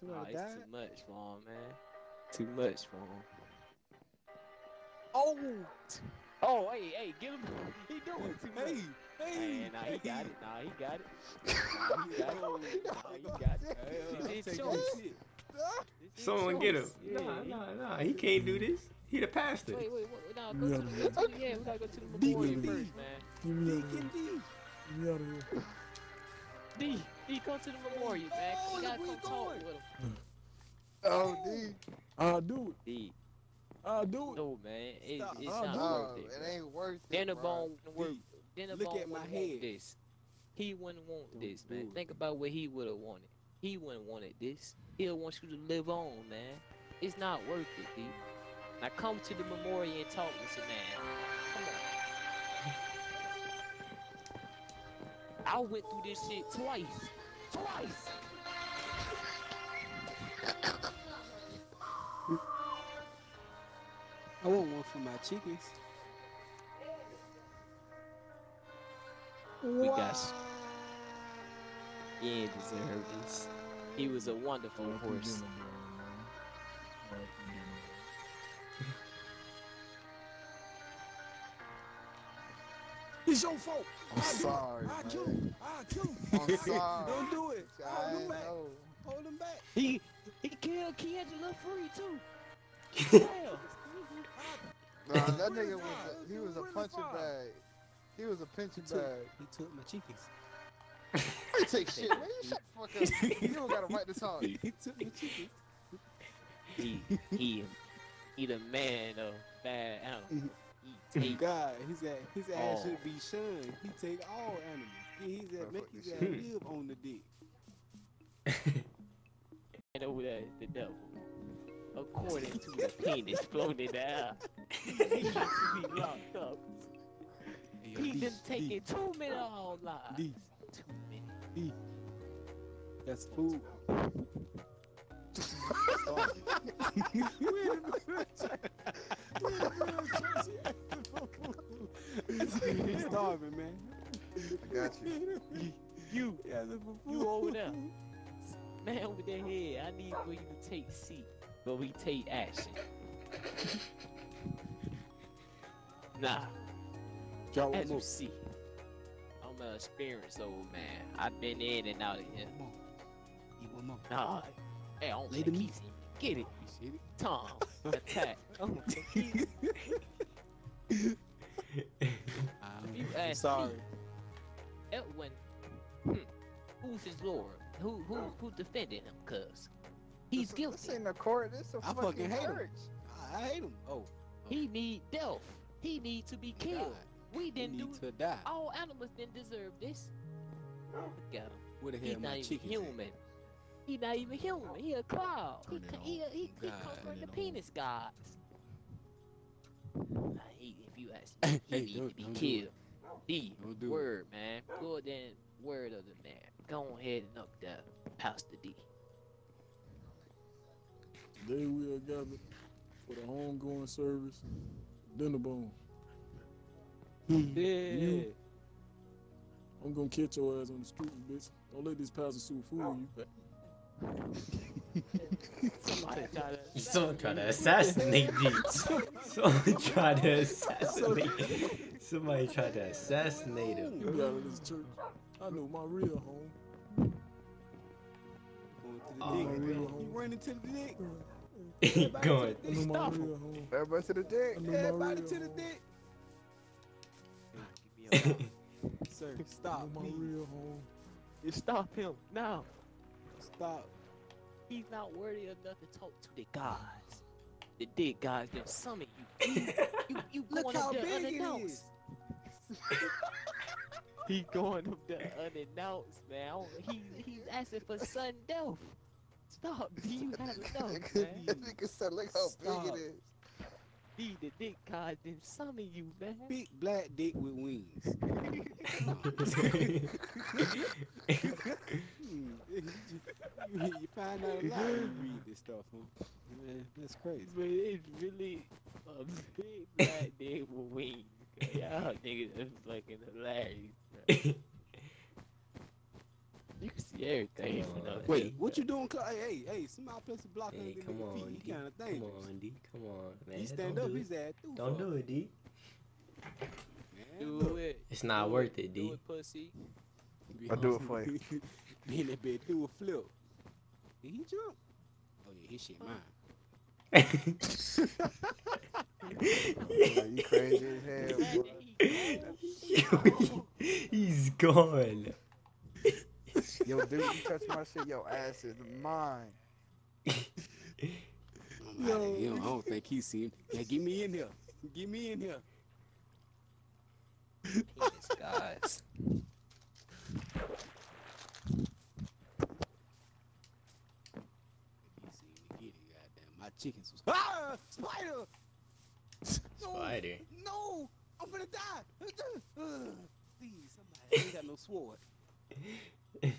Somebody Nah, died. it's too much for him, man. Too much for him. Oh, Oh, hey, hey, get him. He doing too much. hey, hey, Hey, nah, he got it. Nah, he got it. Nah, he got it. Nah, he got it. Hey, uh, It's I'm his taking choice. this shit. It's his Someone get him. Yeah, Nah, he- nah, nah. He can't do this. He the pastor. Wait, wait, wait. Nah, go Yeah. to the, go to the, yeah, we gotta go to the memorial first, man. Get me out of Deacon here. D. Get me out of here. D, D, come to the memorial, man. Oh, We gotta come talk going. with him. Oh, D. I'll do it. D, I'll do it. no, man. It, Stop. it's I'll not do Oh, worth it. Oh, it ain't worth it. Dinner bro. bone wouldn't work. D, Dinner look bone at my wouldn't want head. this. He wouldn't want Don't this, man. it. Think about what he would have wanted. He wouldn't wanted this. He'll want you to live on, man. It's not worth it, D. Now come to the memorial and talk with your man. Come on. I went through this shit twice. Twice. I want one for my chickens. We got you. He ain't deserve this. He was a wonderful All right, we horse. It's your fault. I'm I do sorry, I man. kill him. I kill him. I'm sorry. Don't do it. Hold him back. know. Hold him back. He he killed Kiangela Free too. Hell. Nah, that nigga was a, he was a punching bag. He was a pinching He took, bag. he took my chickens. I take shit, man. You shut the fuck up. You don't got a right to talk. He took my chickens. he he he the man of bad animals. He take God, his ass, his ass all. should be shunned. He take all animals. He his ass, make his ass live on the dick. and over there is the devil. According to the penis floating down. he needs to be locked up. Hey, yo, He D, been taking too many of our lives. D, Too many. That's food. He's starving, man. I got you. You, Yeah, that's for you food. over there. Man over there here, I need for you to take seat, but we take action. nah, Drop one as more. you see, I'm an experienced old man. I've been in and out of here. Come on. Eat one more. Nah, hey, I don't Lay the he's Get it, You? Tom. Attack. I don't think you ask sorry. me, Edwin, hmm, who's his lord? Who who who defended him? Cause he's this, guilty. This ain't a court. This a I fucking, fucking hate him. church. I, I hate him. Oh. He need death. He need to be He killed. died. We didn't do. need to die. All animals didn't deserve this. Look at him. Where the He's hell not my even chicken? human. He not even human. He a cloud. He, Turn he, on. he, he God, come from the penis gods. Nah, he, if you ask me, he Hey, need don't- to be don't do it. killed. D Don't do it. word, man. Go then word of the man. Go ahead and up that Pastor D. Today we are gathered for the homegoing service, Dinnerbone. Yeah. Hmm. You- I'm gonna catch your ass on the street, bitch. Don't let this pastor suit fool you. Oh, Somebody try to. Someone tried to assassinate me. Someone tried to assassinate. Somebody tried to assassinate him. You be out of this church. I know my real home. Going to the Oh, dick. You running to the dick. He going. I know my Stop him. real home. Everybody to the dick. I know my Everybody to the home. dick. Hey, give me a Sir, stop, know my real home. You stop him now. Stop. He's not worthy enough to talk to the gods. The dead gods gonna summon you. You, you, you Look how big it unannounced. is. He going up there unannounced, man. I don't- He he's asking for sudden death. Stop. Do you have enough, man? That nigga said, look how Stop. big it is. He the dick god didn't summon you, man. Big black dick with wings. You, you find out a lot when you read this stuff, huh? Man, that's crazy. But it's really a big black dick with wings. Y'all niggas is fucking hilarious. bro. You can see everything. Come from on. up Wait, here. what you doing? Cause, hey, hey, hey, somebody place a block Hey, under come the on, feet. D. He kind of Come dangerous. on, D. Come on, man. He stand Don't up do his it. ass through. Don't do it, D. Man, Do it. It's not Do worth it, Do D. it, pussy. I'll do it for you. Be in that bed, do a flip. Did he jump? Oh yeah, his shit mine. You crazy as hell, boy. He's gone. Yo, dude, you touch my shit, your ass is mine. I'm outta here. I don't think he seen. Yeah, get me in here. Get me in here. In disguise. He seen me get it. Goddamn, my chickens was. Ah, spider! No, Spider. No, I'm gonna die. Please, somebody. I ain't got no sword.